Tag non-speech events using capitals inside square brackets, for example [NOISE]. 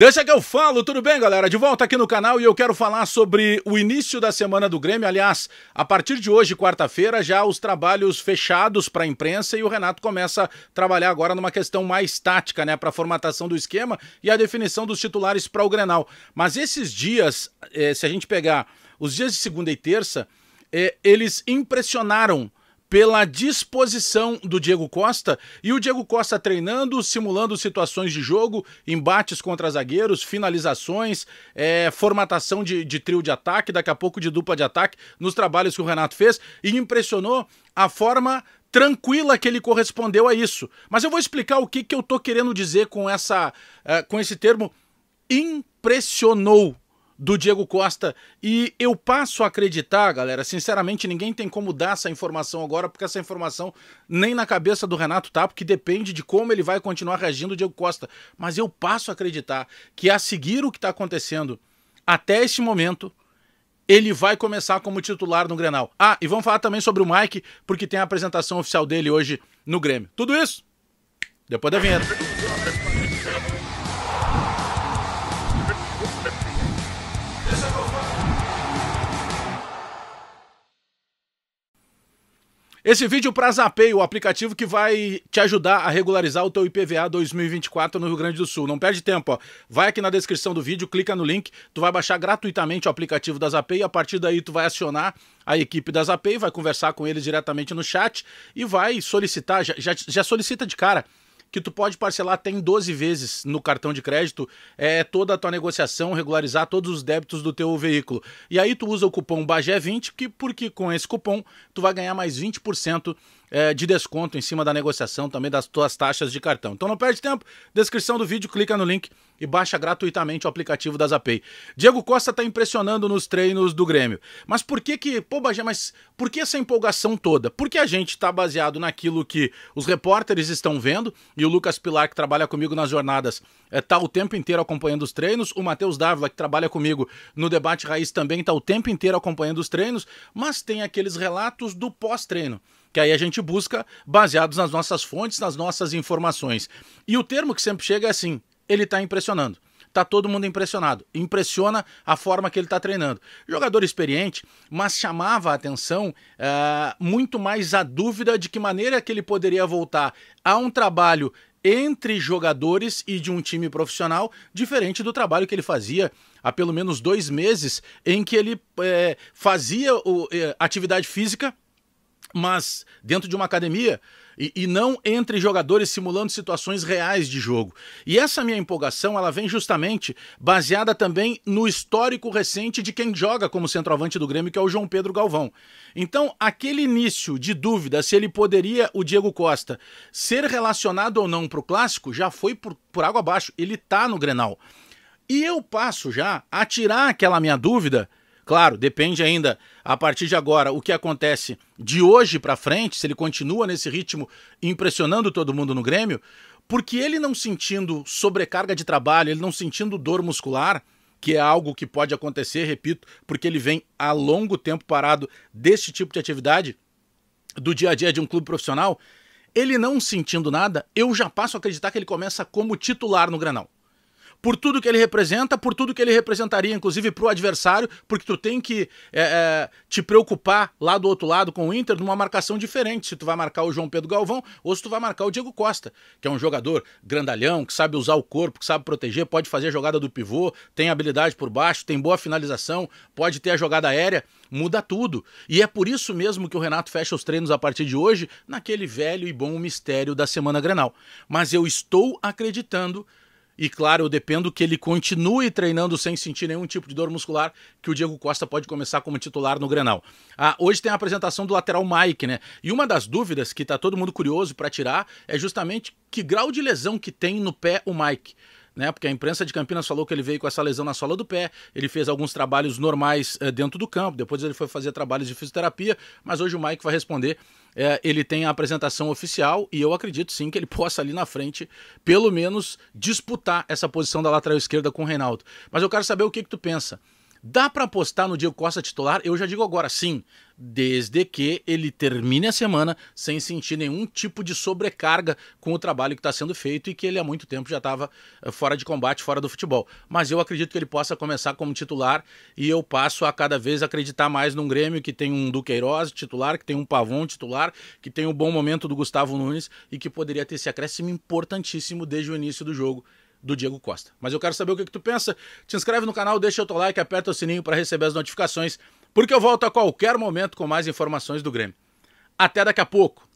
Deixa que eu falo, tudo bem, galera? De volta aqui no canal e eu quero falar sobre o início da semana do Grêmio. Aliás, a partir de hoje, quarta-feira, já os trabalhos fechados para a imprensa e o Renato começa a trabalhar agora numa questão mais tática, né, para a formatação do esquema e a definição dos titulares para o Grenal. Mas esses dias, eh, se a gente pegar os dias de segunda e terça, eh, eles impressionaram pela disposição do Diego Costa e o Diego Costa treinando, simulando situações de jogo, embates contra zagueiros, finalizações, é, formatação de, de trio de ataque, daqui a pouco de dupla de ataque, nos trabalhos que o Renato fez e impressionou a forma tranquila que ele correspondeu a isso. Mas eu vou explicar o que, que eu tô querendo dizer com essa, uh, com esse termo impressionou do Diego Costa. E eu passo a acreditar, galera, sinceramente, ninguém tem como dar essa informação agora, porque essa informação nem na cabeça do Renato tá, porque depende de como ele vai continuar reagindo o Diego Costa. Mas eu passo a acreditar que a seguir o que está acontecendo até esse momento, ele vai começar como titular no Grenal. Ah, e vamos falar também sobre o Mike, porque tem a apresentação oficial dele hoje no Grêmio. Tudo isso depois da vinheta. Esse vídeo para Zapay, o aplicativo que vai te ajudar a regularizar o teu IPVA 2024 no Rio Grande do Sul. Não perde tempo, ó. Vai aqui na descrição do vídeo, clica no link, tu vai baixar gratuitamente o aplicativo da Zapay e a partir daí tu vai acionar a equipe da Zapay, vai conversar com eles diretamente no chat e vai solicitar, já, já, já solicita de cara que tu pode parcelar até em 12 vezes no cartão de crédito é toda a tua negociação, regularizar todos os débitos do teu veículo. E aí tu usa o cupom BAGÉ20, que, porque com esse cupom tu vai ganhar mais 20% é, de desconto em cima da negociação também das tuas taxas de cartão. Então não perde tempo, descrição do vídeo, clica no link e baixa gratuitamente o aplicativo da Zapay. Diego Costa está impressionando nos treinos do Grêmio. Mas por que que, pô, Bagé, mas por que essa empolgação toda? Porque a gente está baseado naquilo que os repórteres estão vendo e o Lucas Pilar, que trabalha comigo nas jornadas, está é, o tempo inteiro acompanhando os treinos. O Matheus Dávila, que trabalha comigo no Debate Raiz, também está o tempo inteiro acompanhando os treinos, mas tem aqueles relatos do pós-treino que aí a gente busca baseados nas nossas fontes, nas nossas informações. E o termo que sempre chega é assim: ele está impressionando. Tá todo mundo impressionado. Impressiona a forma que ele está treinando. Jogador experiente, mas chamava a atenção uh, muito mais a dúvida de que maneira que ele poderia voltar a um trabalho entre jogadores e de um time profissional, diferente do trabalho que ele fazia há pelo menos dois meses, em que ele é, fazia o, é, atividade física mas dentro de uma academia e, e, não entre jogadores simulando situações reais de jogo. E essa minha empolgação, ela vem justamente baseada também no histórico recente de quem joga como centroavante do Grêmio, que é o João Pedro Galvão. Então, aquele início de dúvida se ele poderia, o Diego Costa, ser relacionado ou não para o clássico, já foi por, por água abaixo. Ele tá no Grenal. E eu passo já a tirar aquela minha dúvida Claro, depende ainda a partir de agora o que acontece de hoje para frente, se ele continua nesse ritmo impressionando todo mundo no Grêmio, porque ele não sentindo sobrecarga de trabalho, ele não sentindo dor muscular, que é algo que pode acontecer, repito, porque ele vem há longo tempo parado deste tipo de atividade do dia a dia de um clube profissional, ele não sentindo nada, eu já passo a acreditar que ele começa como titular no Granal por tudo que ele representa, por tudo que ele representaria, inclusive para o adversário, porque tu tem que é, é, te preocupar lá do outro lado com o Inter numa marcação diferente. Se tu vai marcar o João Pedro Galvão ou se tu vai marcar o Diego Costa, que é um jogador grandalhão, que sabe usar o corpo, que sabe proteger, pode fazer a jogada do pivô, tem habilidade por baixo, tem boa finalização, pode ter a jogada aérea, muda tudo. E é por isso mesmo que o Renato fecha os treinos a partir de hoje naquele velho e bom mistério da semana Grenal. Mas eu estou acreditando e claro, eu dependo que ele continue treinando sem sentir nenhum tipo de dor muscular, que o Diego Costa pode começar como titular no Grenal. Ah, hoje tem a apresentação do lateral Mike, né? E uma das dúvidas que tá todo mundo curioso para tirar é justamente que grau de lesão que tem no pé o Mike né? Porque a imprensa de Campinas falou que ele veio com essa lesão na sola do pé, ele fez alguns trabalhos normais eh, dentro do campo, depois ele foi fazer trabalhos de fisioterapia, mas hoje o Mike vai responder. Eh, ele tem a apresentação oficial e eu acredito sim que ele [LAUGHS] possa ali na frente, pelo menos, disputar essa posição da lateral esquerda com o Reinaldo. Mas eu quero saber o que, que tu pensa. Dá para apostar no Diego Costa titular? Eu já digo agora sim, desde que ele termine a semana sem sentir nenhum tipo de sobrecarga com o trabalho que está sendo feito e que ele há muito tempo já estava eh, fora de combate, fora do futebol. Mas eu acredito que ele possa começar como titular e eu passo a cada vez acreditar mais num Grêmio que tem um Duqueiroz titular, que tem um Pavon titular, que tem um bom momento do Gustavo Nunes e que poderia ter esse acréscimo importantíssimo desde o início do jogo do Diego Costa. Mas eu quero saber o que, que tu pensa. Te inscreve no canal, deixa o teu like, aperta o sininho para receber as notificações, porque eu volto a qualquer momento com mais informações do Grêmio. Até daqui a pouco.